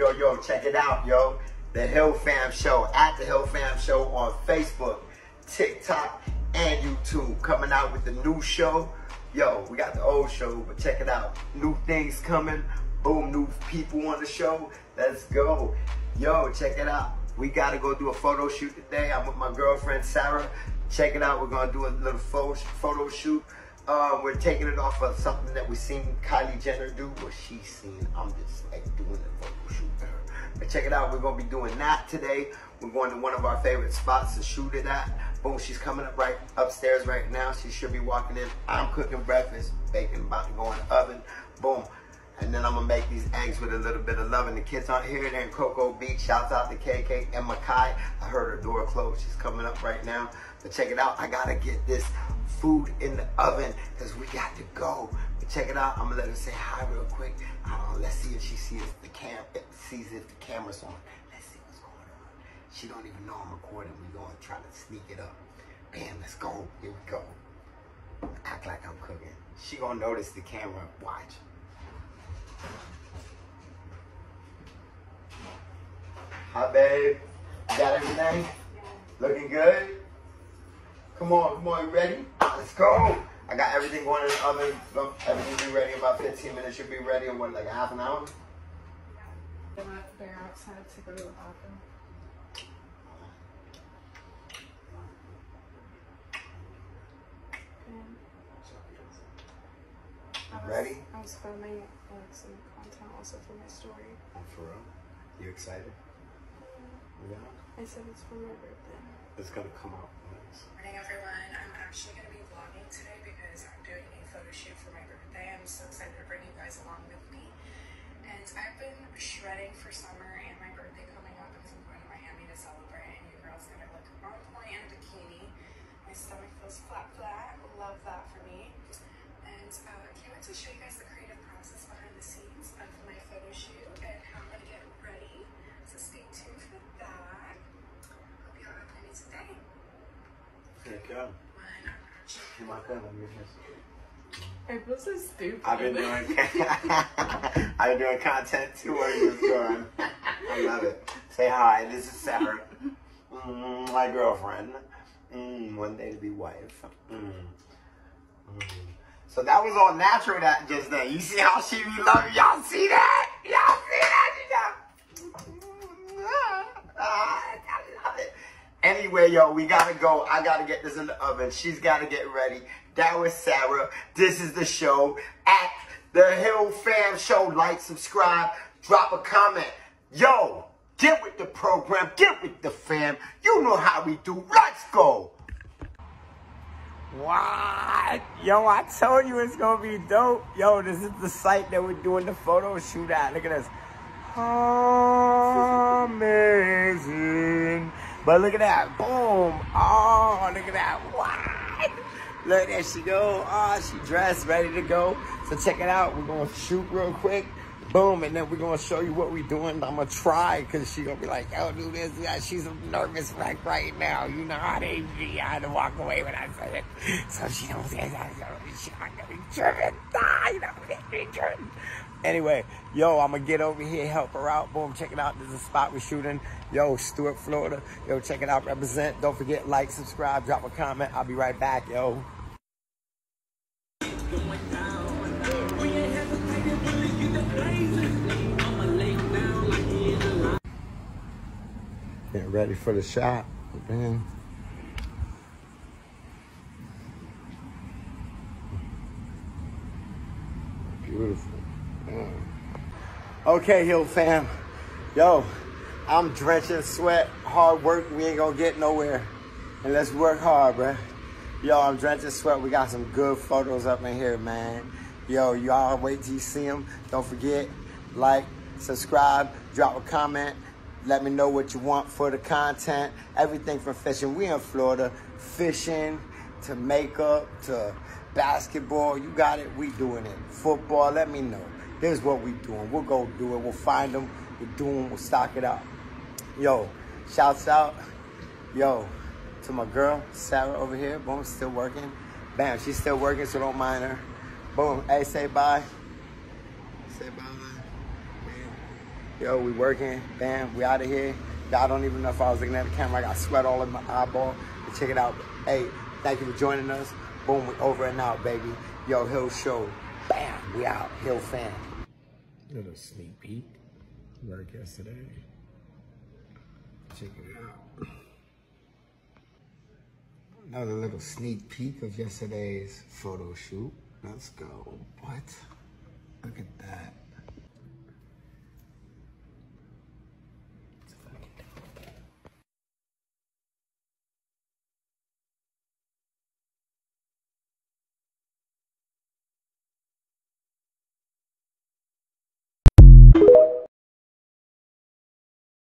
Yo, yo, check it out, yo. The Hill Fam Show at the Hill Fam Show on Facebook, TikTok, and YouTube. Coming out with the new show. Yo, we got the old show, but check it out. New things coming. Boom, new people on the show. Let's go. Yo, check it out. We gotta go do a photo shoot today. I'm with my girlfriend Sarah. Check it out. We're gonna do a little photo shoot. Uh, we're taking it off of something that we seen Kylie Jenner do, or she's seen. I'm just like doing photo shoot for her. But check it out. We're gonna be doing that today. We're going to one of our favorite spots to shoot it at. Boom, she's coming up right upstairs right now. She should be walking in. I'm cooking breakfast, bacon about to go in the oven. Boom. And then I'm gonna make these eggs with a little bit of love. And the kids aren't here. They're in Cocoa Beach. Shouts out to KK and Makai. I heard her door closed. She's coming up right now. But check it out. I gotta get this food in the oven because we got to go. But check it out. I'm gonna let her say hi real quick. Let's see if she sees the cam sees if the camera's on. Let's see what's going on. She don't even know I'm recording. We're gonna try to sneak it up. Bam, let's go. Here we go. Act like I'm cooking. She gonna notice the camera. Watch. Hi, babe. You got everything? Looking good? Come on, come on, you ready? Let's go. I got everything going in the oven. Everything will be ready in about 15 minutes. Should be ready in what, like a half an hour? They're outside to go to the bathroom. Ready? I was filming like some content also for my story. Oh, for real? You excited? Yeah. I said it's for my birthday. It's gonna come out. Morning everyone. I'm actually going to be vlogging today because I'm doing a photo shoot for my birthday. I'm so excited to bring you guys along with me. And I've been shredding for summer and my birthday coming up because I'm going to Miami to celebrate and you girls gotta look on point in a bikini. My stomach feels flat flat. Love that for me. Thank you. One, action. You're my cousin. You're his. I feel so stupid. I've been doing I've been doing content too where you was going. I love it. Say hi, this is Sarah. Mm, my girlfriend. Mm, one day to be wife. Mm. Mm. So that was all natural that just then. You see how she be loving y'all see that? Y'all see that? You know? Ah, I love it. Anyway, yo, we gotta go. I gotta get this in the oven. She's gotta get ready. That was Sarah. This is the show at the Hill Fam Show. Like, subscribe, drop a comment. Yo, get with the program, get with the fam. You know how we do. Let's go. What? Yo, I told you it's gonna be dope. Yo, this is the site that we're doing the photo shoot at. Look at this. Amazing. But look at that. Boom. Oh, look at that. What? Look, there she go. Oh, she dressed, ready to go. So check it out. We're going to shoot real quick. Boom. And then we're to show you what we're doing. I'm to try because she to be like, yo, do this. Yeah, she's a nervous wreck right now. You know how they be. I had to walk away when I said it. So she don't say that. She's to be driven. Ah, you know, be driven. Anyway, yo, I'm gonna get over here, help her out. Boom, check it out. This is a spot we're shooting. Yo, Stuart, Florida. Yo, check it out. Represent. Don't forget, like, subscribe, drop a comment. I'll be right back, yo. Get ready for the shot, man. Beautiful. Okay, Hill fam. Yo, I'm drenching sweat. Hard work, we ain't gonna get nowhere. And let's work hard, bruh. Yo, I'm drenching sweat. We got some good photos up in here, man. Yo, y'all wait till you see them. Don't forget, like, subscribe, drop a comment. Let me know what you want for the content. Everything from fishing. We in Florida. Fishing to makeup to basketball. You got it. We doing it. Football. Let me know. This is what we doing. We'll go do it. We'll find them. We'll do them. We'll stock it up. Yo, shouts out. Yo, to my girl, Sarah over here. Boom, still working. Bam, she's still working, so don't mind her. Boom. Hey, say bye. Say bye. Man. Yo, we working. Bam, we out of here. Y'all don't even know if I was looking at the camera. I got sweat all in my eyeball. But check it out. Hey, thank you for joining us. Boom, we over and out, baby. Yo, Hill Show. Bam, we out. Hill fam. Little sneak peek. Work yesterday. Check it out. Another little sneak peek of yesterday's photo shoot. Let's go. What? Look at that.